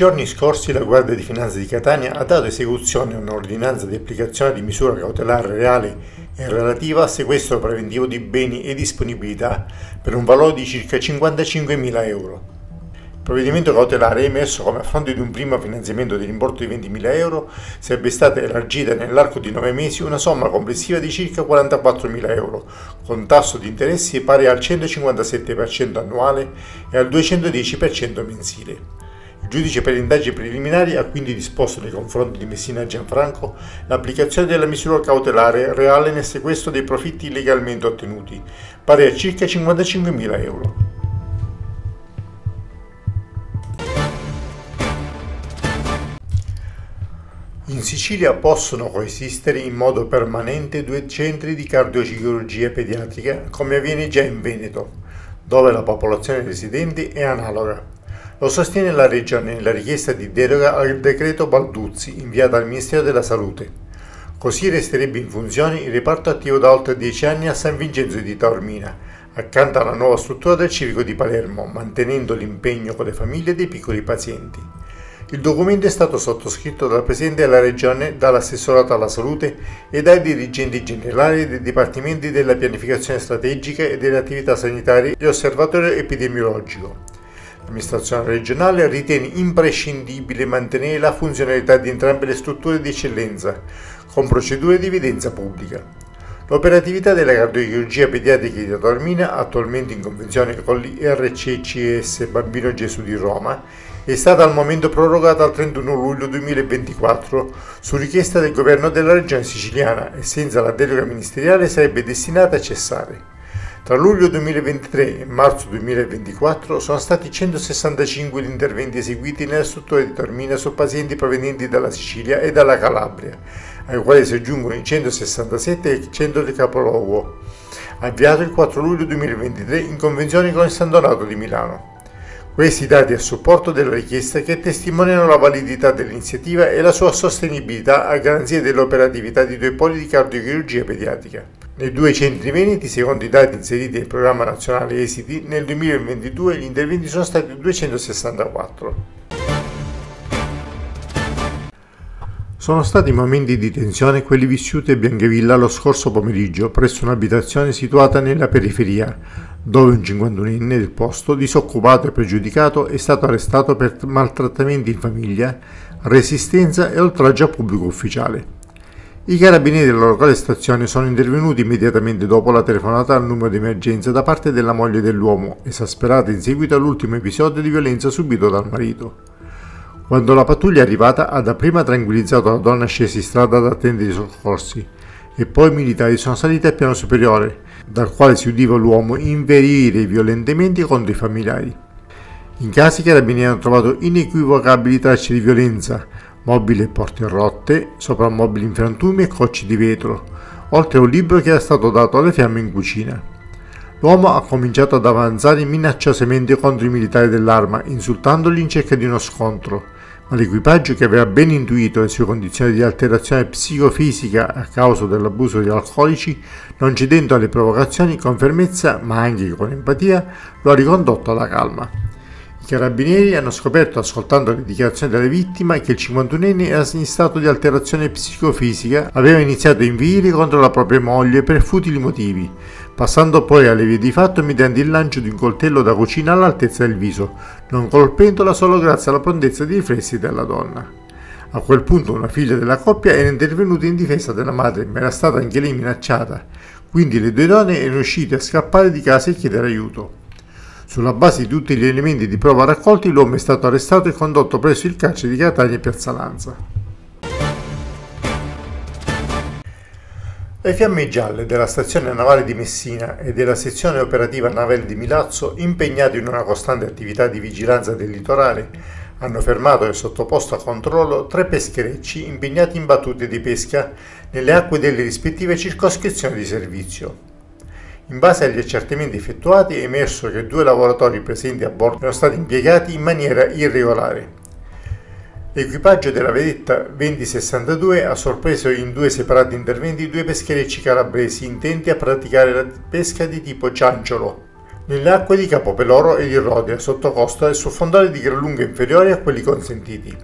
giorni scorsi la Guardia di Finanza di Catania ha dato esecuzione a un'ordinanza di applicazione di misura cautelare reale e relativa al sequestro preventivo di beni e disponibilità per un valore di circa 55.000 euro. Il provvedimento cautelare è emesso come a fronte di un primo finanziamento dell'importo di 20.000 euro sarebbe stata elargita nell'arco di 9 mesi una somma complessiva di circa 44.000 euro, con tasso di interessi pari al 157% annuale e al 210% mensile. Giudice per le indagini preliminari ha quindi disposto nei confronti di Messina Gianfranco l'applicazione della misura cautelare reale nel sequestro dei profitti illegalmente ottenuti, pari a circa 55.000 euro. In Sicilia possono coesistere in modo permanente due centri di cardiochirurgia pediatrica, come avviene già in Veneto, dove la popolazione residenti è analoga. Lo sostiene la Regione nella richiesta di deroga al decreto Balduzzi inviata al Ministero della Salute. Così resterebbe in funzione il reparto attivo da oltre dieci anni a San Vincenzo di Taormina, accanto alla nuova struttura del civico di Palermo, mantenendo l'impegno con le famiglie dei piccoli pazienti. Il documento è stato sottoscritto dal Presidente della Regione, dall'assessorato alla salute e dai dirigenti generali dei Dipartimenti della Pianificazione Strategica e delle Attività Sanitarie e Osservatorio Epidemiologico. L'amministrazione regionale ritiene imprescindibile mantenere la funzionalità di entrambe le strutture di eccellenza, con procedure di evidenza pubblica. L'operatività della cardiochirurgia pediatrica di Taormina, attualmente in convenzione con l'IRCCS Bambino Gesù di Roma, è stata al momento prorogata al 31 luglio 2024 su richiesta del governo della regione siciliana e senza la delega ministeriale sarebbe destinata a cessare. Tra luglio 2023 e marzo 2024 sono stati 165 gli interventi eseguiti nella struttura di Tormina su pazienti provenienti dalla Sicilia e dalla Calabria, ai quali si aggiungono i 167 e il centro di capoluogo, avviato il 4 luglio 2023 in convenzione con il San Donato di Milano. Questi dati a supporto della richiesta che testimoniano la validità dell'iniziativa e la sua sostenibilità a garanzia dell'operatività di due poli di cardiochirurgia pediatrica. Nei due centri veneti, secondo i dati inseriti nel programma nazionale Esiti, nel 2022 gli interventi sono stati 264. Sono stati momenti di tensione quelli vissuti a Bianchevilla lo scorso pomeriggio presso un'abitazione situata nella periferia, dove un 51enne del posto, disoccupato e pregiudicato, è stato arrestato per maltrattamenti in famiglia, resistenza e oltraggio a pubblico ufficiale. I carabinieri della locale stazione sono intervenuti immediatamente dopo la telefonata al numero di emergenza da parte della moglie dell'uomo, esasperata in seguito all'ultimo episodio di violenza subito dal marito. Quando la pattuglia è arrivata ha dapprima tranquillizzato la donna scesa in strada ad attendere i soccorsi e poi i militari sono saliti al piano superiore, dal quale si udiva l'uomo inverire violentemente contro i familiari. In casa i carabinieri hanno trovato inequivocabili tracce di violenza, mobili e porte rotte, soprammobili in frantumi e cocci di vetro, oltre a un libro che era stato dato alle fiamme in cucina. L'uomo ha cominciato ad avanzare minacciosamente contro i militari dell'arma, insultandoli in cerca di uno scontro ma l'equipaggio che aveva ben intuito le sue condizioni di alterazione psicofisica a causa dell'abuso di alcolici, non cedendo alle provocazioni con fermezza ma anche con empatia, lo ha ricondotto alla calma. I carabinieri hanno scoperto, ascoltando le dichiarazioni della vittima, che il 51enne era in stato di alterazione psicofisica, aveva iniziato a inviare contro la propria moglie per futili motivi, passando poi alle vie di fatto mediante il lancio di un coltello da cucina all'altezza del viso, non colpendola solo grazie alla prontezza dei riflessi della donna. A quel punto una figlia della coppia era intervenuta in difesa della madre, ma era stata anche lei minacciata, quindi le due donne erano uscite a scappare di casa e chiedere aiuto. Sulla base di tutti gli elementi di prova raccolti, l'uomo è stato arrestato e condotto presso il carcere di Catania e Piazza Lanza. Le fiamme gialle della stazione navale di Messina e della sezione operativa navale di Milazzo, impegnate in una costante attività di vigilanza del litorale, hanno fermato e sottoposto a controllo tre pescherecci impegnati in battute di pesca nelle acque delle rispettive circoscrizioni di servizio. In base agli accertamenti effettuati è emerso che due lavoratori presenti a bordo erano stati impiegati in maniera irregolare. L'equipaggio della vedetta 2062 ha sorpreso in due separati interventi due pescherecci calabresi intenti a praticare la pesca di tipo cianciolo nelle acque di Capopeloro e di Rodia sotto costa e su fondali di gran lunga inferiori a quelli consentiti.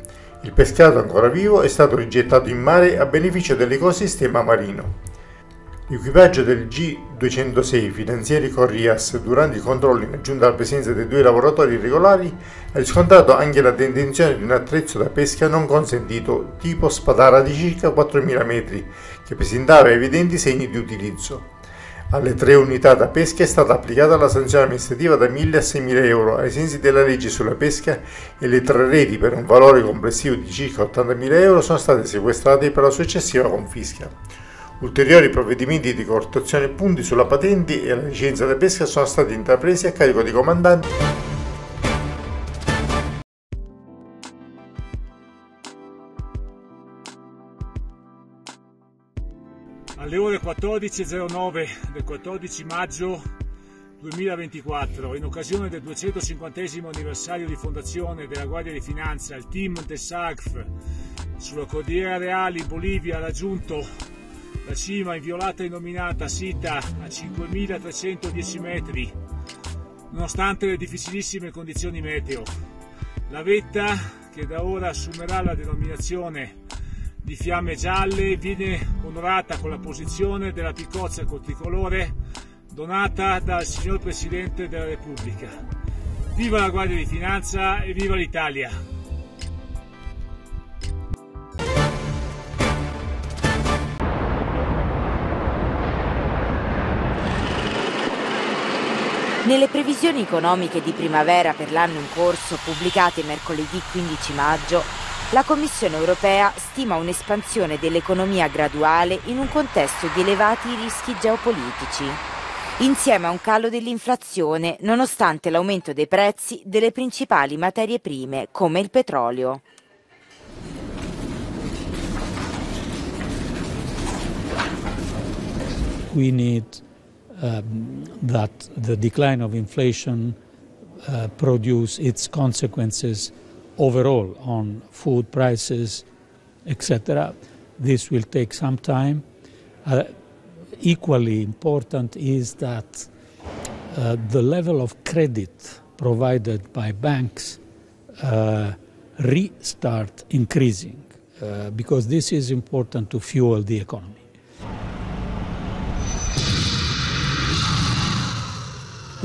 Il pescato ancora vivo è stato rigettato in mare a beneficio dell'ecosistema marino. L'equipaggio del G-206 Finanzieri Corrias, durante i controlli in aggiunta alla presenza dei due lavoratori irregolari, ha riscontrato anche la detenzione di un attrezzo da pesca non consentito tipo spadara di circa 4.000 metri, che presentava evidenti segni di utilizzo. Alle tre unità da pesca è stata applicata la sanzione amministrativa da 1.000 a 6.000 euro ai sensi della legge sulla pesca e le tre reti per un valore complessivo di circa 80.000 euro sono state sequestrate per la successiva confisca. Ulteriori provvedimenti di corruzione punti sulla patente e la licenza da pesca sono stati intrapresi a carico dei comandanti. Alle ore 14.09 del 14 maggio 2024, in occasione del 250 anniversario di fondazione della Guardia di Finanza, il team del SAGF sulla Cordillera Reale in Bolivia ha raggiunto la cima inviolata e nominata sita a 5310 metri, nonostante le difficilissime condizioni meteo. La vetta, che da ora assumerà la denominazione di fiamme gialle, viene onorata con la posizione della picozza col tricolore donata dal signor Presidente della Repubblica. Viva la Guardia di Finanza e viva l'Italia! Nelle previsioni economiche di primavera per l'anno in corso pubblicate mercoledì 15 maggio, la Commissione europea stima un'espansione dell'economia graduale in un contesto di elevati rischi geopolitici, insieme a un calo dell'inflazione nonostante l'aumento dei prezzi delle principali materie prime come il petrolio. We need um, that the decline of inflation uh, produce its consequences overall on food prices, etc. This will take some time. Uh, equally important is that uh, the level of credit provided by banks uh, restart increasing uh, because this is important to fuel the economy.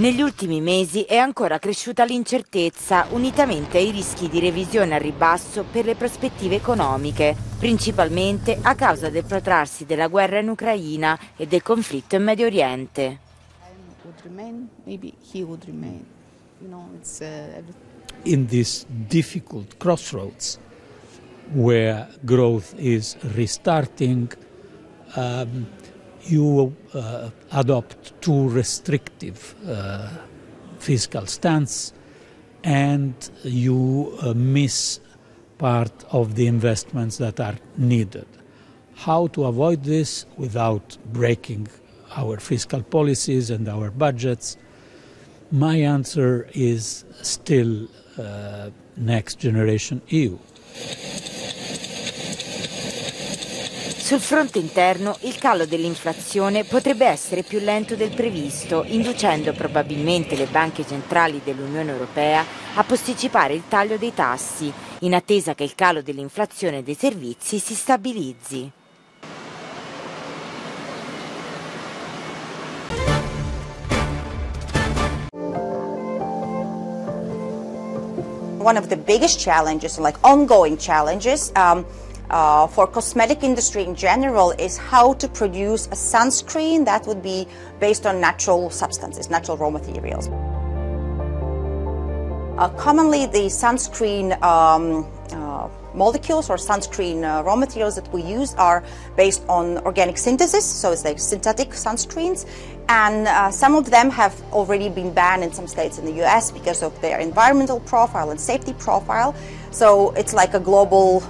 Negli ultimi mesi è ancora cresciuta l'incertezza unitamente ai rischi di revisione al ribasso per le prospettive economiche, principalmente a causa del protrarsi della guerra in Ucraina e del conflitto in Medio Oriente. In this difficult crossroads where growth is restarting, um, you uh, adopt too restrictive uh, fiscal stance and you uh, miss part of the investments that are needed. How to avoid this without breaking our fiscal policies and our budgets? My answer is still uh, next generation EU. Sul fronte interno il calo dell'inflazione potrebbe essere più lento del previsto, inducendo probabilmente le banche centrali dell'Unione Europea a posticipare il taglio dei tassi, in attesa che il calo dell'inflazione dei servizi si stabilizzi. One of the biggest challenges, like ongoing challenges, um, uh, for cosmetic industry in general is how to produce a sunscreen that would be based on natural substances, natural raw materials. Uh, commonly, the sunscreen um, uh, molecules or sunscreen uh, raw materials that we use are based on organic synthesis, so it's like synthetic sunscreens. And uh, some of them have already been banned in some states in the US because of their environmental profile and safety profile. So it's like a global